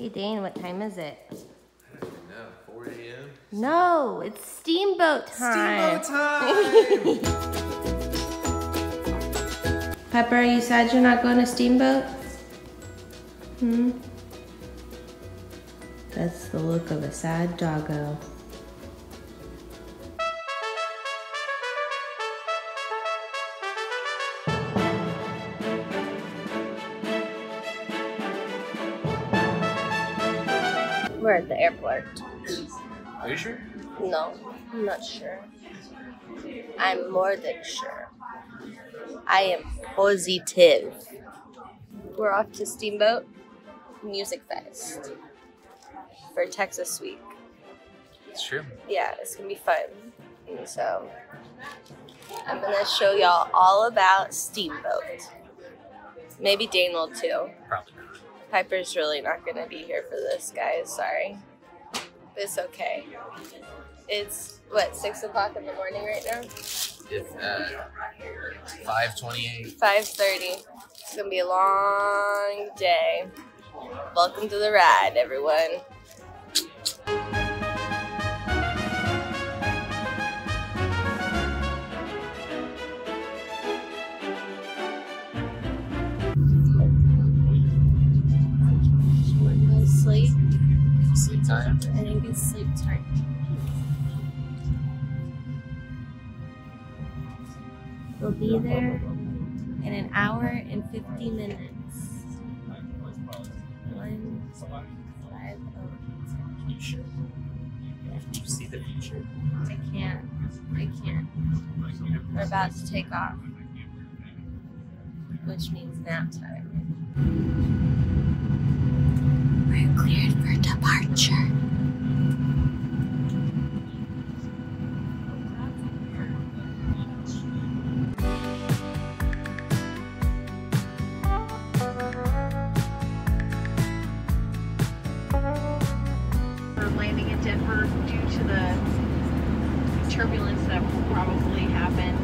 Hey Dane, what time is it? I don't even know. 4 a.m. No, it's steamboat time. Steamboat time. Pepper, are you sad you're not going to steamboat? Hmm? That's the look of a sad doggo. At the airport. Are you sure? No, I'm not sure. I'm more than sure. I am positive. We're off to Steamboat Music Fest for Texas Week. It's true. Yeah, it's gonna be fun. And so I'm gonna show y'all all about Steamboat. Maybe Dane will too. Probably. Piper's really not gonna be here for this, guys. Sorry. But it's okay. It's what, six o'clock in the morning right now? It's uh, 528. 5.30. It's gonna be a long day. Welcome to the ride, everyone. Time. I think it's sleep time. We'll be there in an hour and 50 minutes. One, five, oh. You sure? You see the future. I can't. I can't. We're about to take off, which means nap time. We're cleared for departure. for landing in Denver due to the turbulence that will probably happen.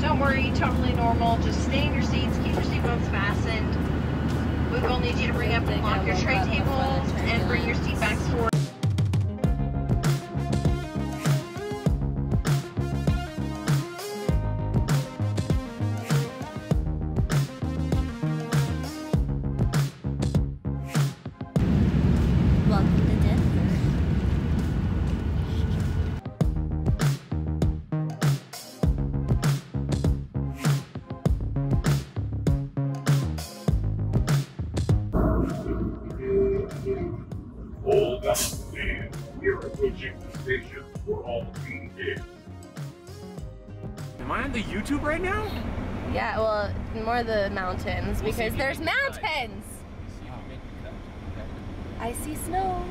Don't worry, totally normal. Just stay in your seats, keep your seatbelts fastened. We will need you to bring up and lock your tray tables and bring your seat more of the mountains because there's mountains. I see snow.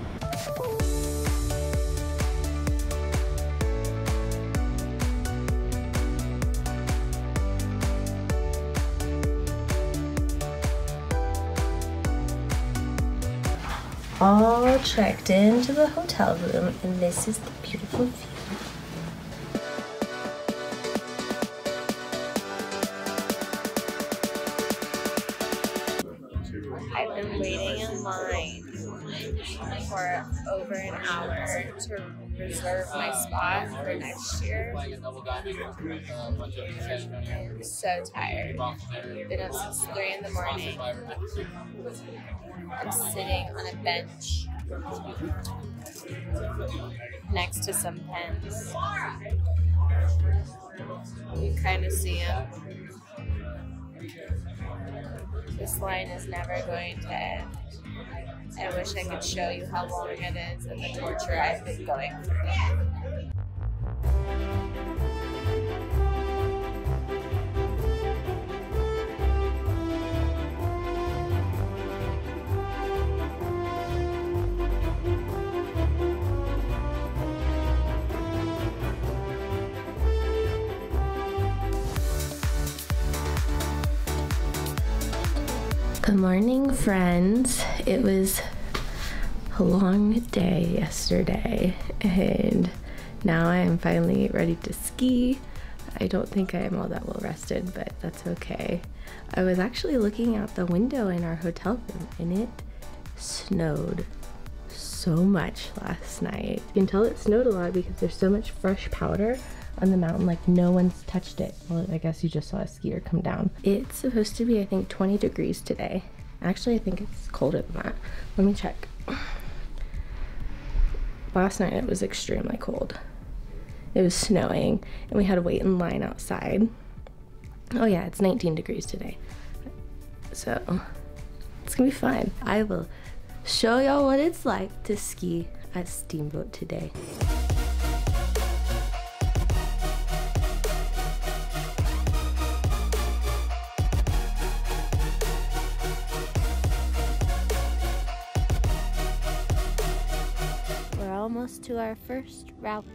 All checked into the hotel room, and this is the beautiful view. Hour to reserve my spot for next year. I'm so tired. Been up since three in the morning. I'm sitting on a bench next to some pens. You kind of see them. This line is never going to end. I wish I could show you how long it is and the torture I've been going through. Good morning, friends. It was a long day yesterday, and now I am finally ready to ski. I don't think I am all that well rested, but that's okay. I was actually looking out the window in our hotel room, and it snowed so much last night. You can tell it snowed a lot because there's so much fresh powder on the mountain, like no one's touched it. Well, I guess you just saw a skier come down. It's supposed to be, I think, 20 degrees today. Actually, I think it's colder than that. Let me check. Last night it was extremely cold. It was snowing and we had to wait in line outside. Oh yeah, it's 19 degrees today. So it's gonna be fun. I will show y'all what it's like to ski at Steamboat today. We're to our first route.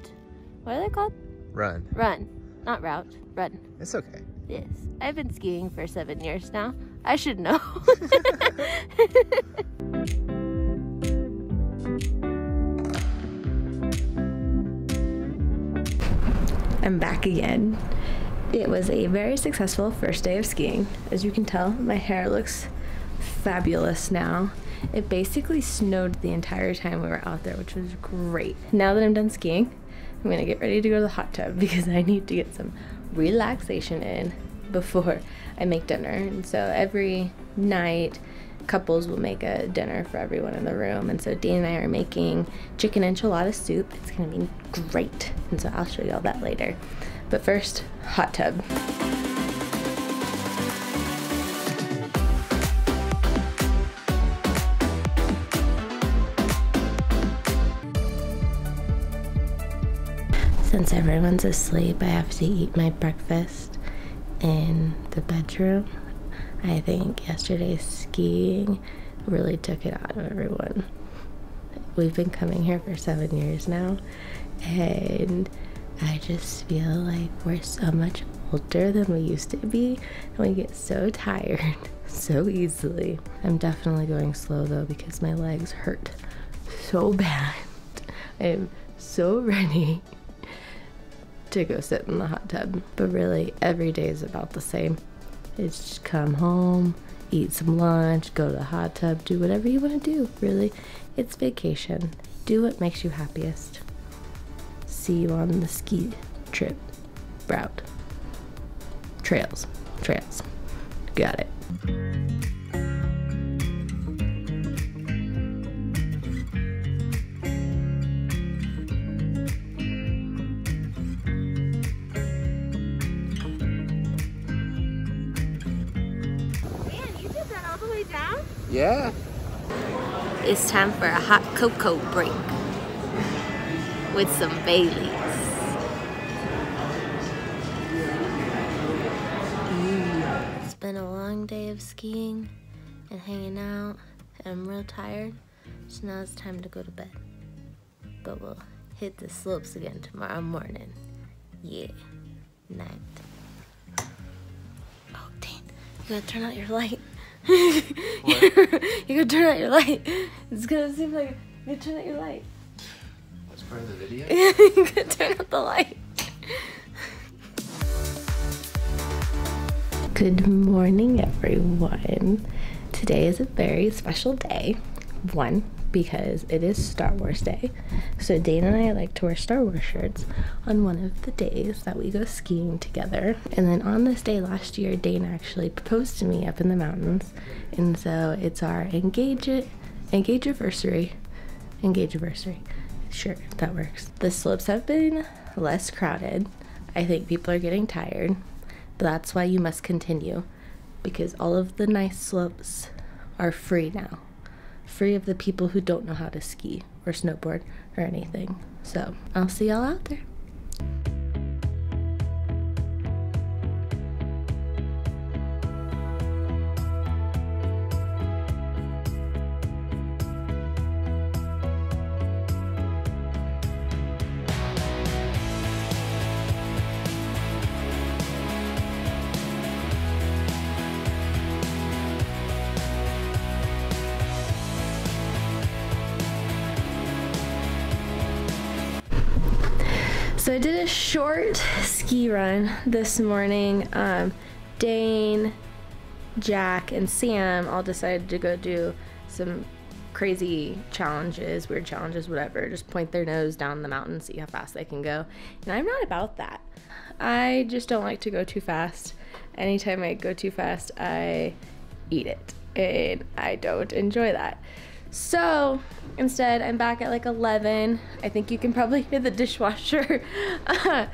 What are they called? Run. Run. Not route. Run. It's okay. Yes. I've been skiing for seven years now. I should know. I'm back again. It was a very successful first day of skiing. As you can tell, my hair looks fabulous now. It basically snowed the entire time we were out there, which was great. Now that I'm done skiing, I'm gonna get ready to go to the hot tub because I need to get some relaxation in before I make dinner. And so every night, couples will make a dinner for everyone in the room. And so Dean and I are making chicken enchilada soup. It's gonna be great. And so I'll show you all that later. But first, hot tub. Everyone's asleep, I have to eat my breakfast in the bedroom. I think yesterday's skiing really took it out of everyone. We've been coming here for seven years now, and I just feel like we're so much older than we used to be, and we get so tired so easily. I'm definitely going slow though because my legs hurt so bad. I am so ready to go sit in the hot tub. But really, every day is about the same. It's just come home, eat some lunch, go to the hot tub, do whatever you want to do. Really, it's vacation. Do what makes you happiest. See you on the ski trip route. Trails. Trails. Got it. Yeah. It's time for a hot cocoa break with some Baileys. Mm. It's been a long day of skiing and hanging out, I'm real tired, so now it's time to go to bed. But we'll hit the slopes again tomorrow morning. Yeah, night. Oh, dang, you gotta turn out your light. you gotta turn out your light. It's gonna seem like you gotta turn out your light. That's part of the video. you gotta turn out the light. Good morning, everyone. Today is a very special day. One, because it is Star Wars Day. So, Dana and I like to wear Star Wars shirts on one of the days that we go skiing together. And then on this day last year, Dana actually proposed to me up in the mountains. And so, it's our engage it, engage anniversary, engage anniversary. Sure, that works. The slopes have been less crowded. I think people are getting tired. That's why you must continue because all of the nice slopes are free now. Free of the people who don't know how to ski or snowboard or anything. So I'll see y'all out there. So I did a short ski run this morning. Um, Dane, Jack, and Sam all decided to go do some crazy challenges, weird challenges, whatever. Just point their nose down the mountain, see how fast they can go. And I'm not about that. I just don't like to go too fast. Anytime I go too fast, I eat it. And I don't enjoy that. So instead, I'm back at like 11. I think you can probably hear the dishwasher,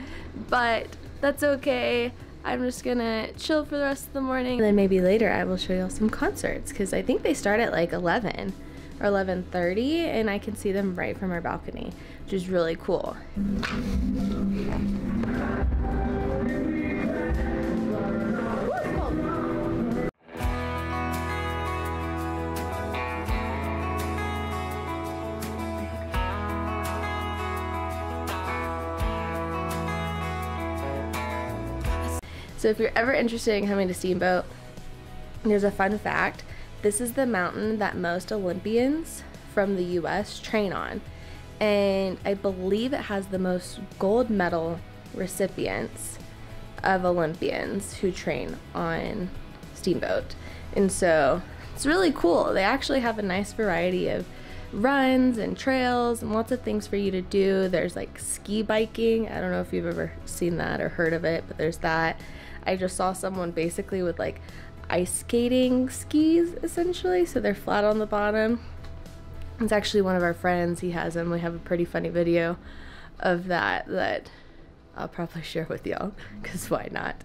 but that's okay. I'm just gonna chill for the rest of the morning. And then maybe later I will show y'all some concerts because I think they start at like 11 or 11.30 and I can see them right from our balcony, which is really cool. So if you're ever interested in coming to Steamboat, there's a fun fact. This is the mountain that most Olympians from the US train on. And I believe it has the most gold medal recipients of Olympians who train on Steamboat. And so it's really cool. They actually have a nice variety of runs and trails and lots of things for you to do. There's like ski biking. I don't know if you've ever seen that or heard of it, but there's that. I just saw someone basically with like ice skating skis essentially, so they're flat on the bottom. It's actually one of our friends, he has them. We have a pretty funny video of that that I'll probably share with y'all because why not?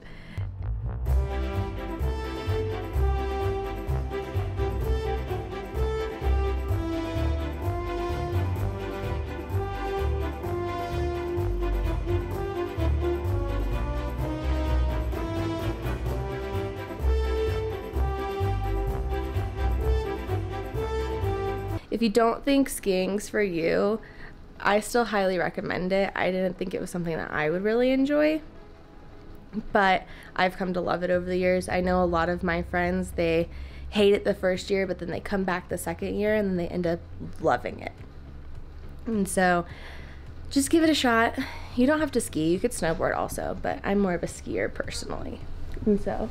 If you don't think skiing's for you, I still highly recommend it. I didn't think it was something that I would really enjoy, but I've come to love it over the years. I know a lot of my friends, they hate it the first year, but then they come back the second year and then they end up loving it. And so just give it a shot. You don't have to ski, you could snowboard also, but I'm more of a skier personally. And so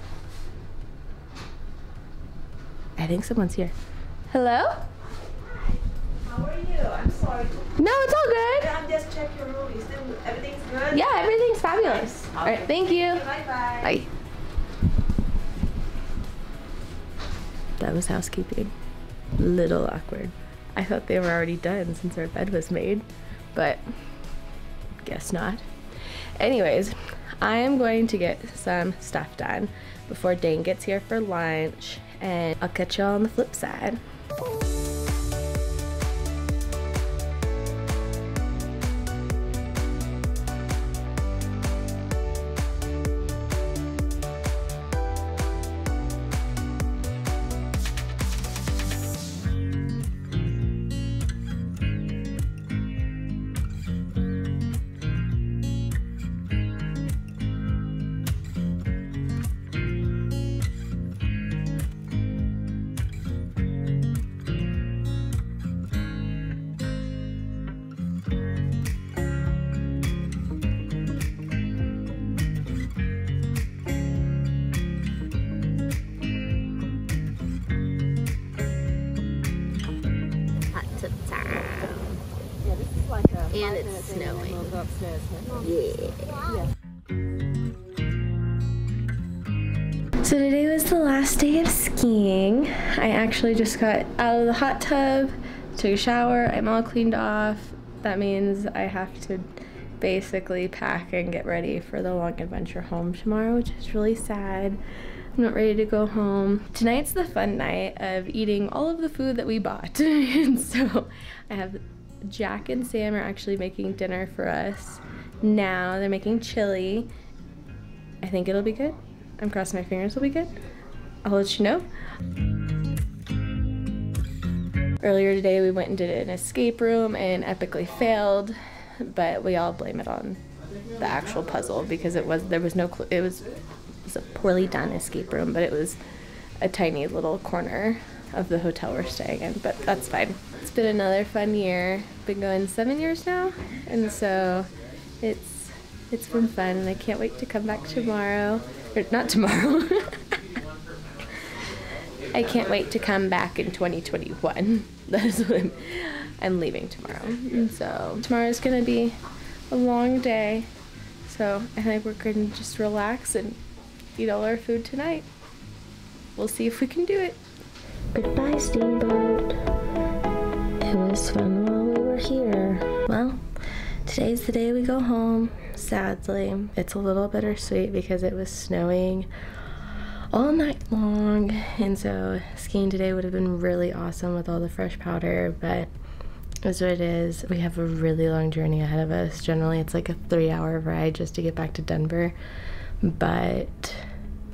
I think someone's here. Hello? How are you? I'm sorry. No, it's all good. I'm just check your room. Is everything's good? Yeah, everything's fabulous. All right, thank you. Bye bye. Bye. That was housekeeping. Little awkward. I thought they were already done since our bed was made, but guess not. Anyways, I am going to get some stuff done before Dane gets here for lunch, and I'll catch y'all on the flip side. So today was the last day of skiing. I actually just got out of the hot tub, took a shower, I'm all cleaned off. That means I have to basically pack and get ready for the long adventure home tomorrow, which is really sad. I'm not ready to go home. Tonight's the fun night of eating all of the food that we bought. and so I have Jack and Sam are actually making dinner for us now. They're making chili. I think it'll be good. I'm crossing my fingers it'll be good. I'll let you know. Earlier today we went and did an escape room and epically failed, but we all blame it on the actual puzzle because it was there was no clue. It was, it was a poorly done escape room, but it was a tiny little corner of the hotel we're staying in, but that's fine. It's been another fun year. Been going seven years now, and so it's it's been fun, and I can't wait to come back tomorrow. Or not tomorrow. I can't wait to come back in 2021. That is when I'm leaving tomorrow. And so tomorrow's gonna be a long day. So I think we're gonna just relax and eat all our food tonight. We'll see if we can do it. Goodbye, Steamboat. It was fun while we were here. Well, today's the day we go home. Sadly, it's a little bittersweet because it was snowing all night long, and so skiing today would have been really awesome with all the fresh powder, but is what it is. We have a really long journey ahead of us. Generally, it's like a three hour ride just to get back to Denver, but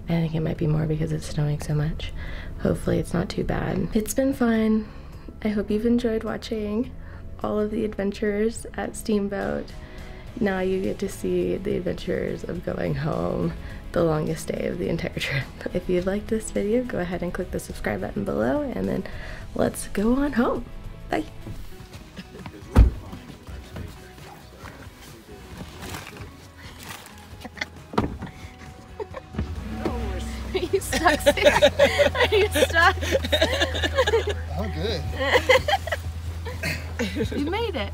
I think it might be more because it's snowing so much. Hopefully, it's not too bad. It's been fun. I hope you've enjoyed watching all of the adventures at Steamboat. Now you get to see the adventures of going home the longest day of the entire trip. If you liked this video, go ahead and click the subscribe button below and then let's go on home. Bye. Are you stuck? Are you stuck? Oh, good. you made it.